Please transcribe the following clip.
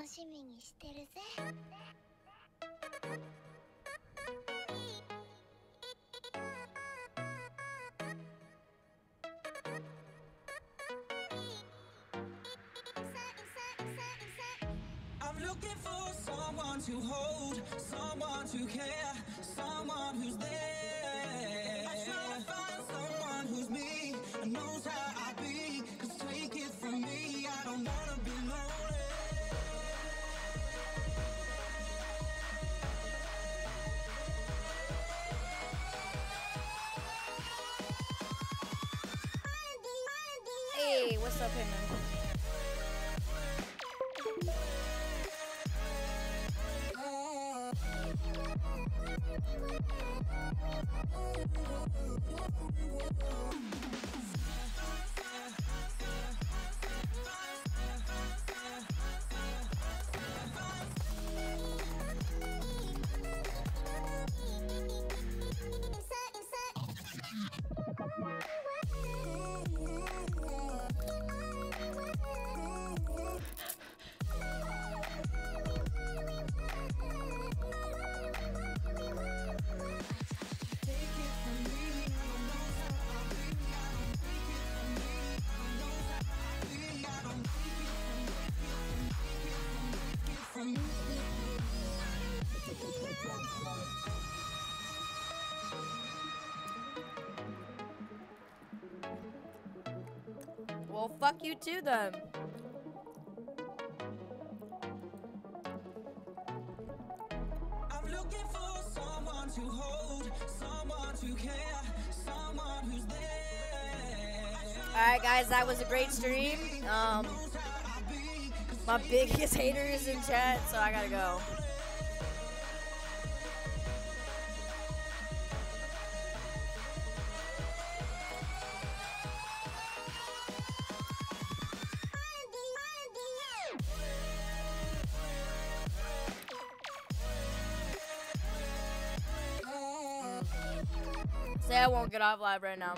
楽しみにしてるぜ I'm looking for someone to hold, someone to care, someone who's there. I try to find someone who's me and knows how I be. Cause take it from me, I don't wanna be lonely. What's up, Hitman? Well, fuck you too, then. I'm looking for someone to hold, someone to care, someone who's there. Alright, guys, that was a great stream. Um, Knows how I be. Cause my biggest hater is in chat, so I gotta go. Say I won't get off live right now.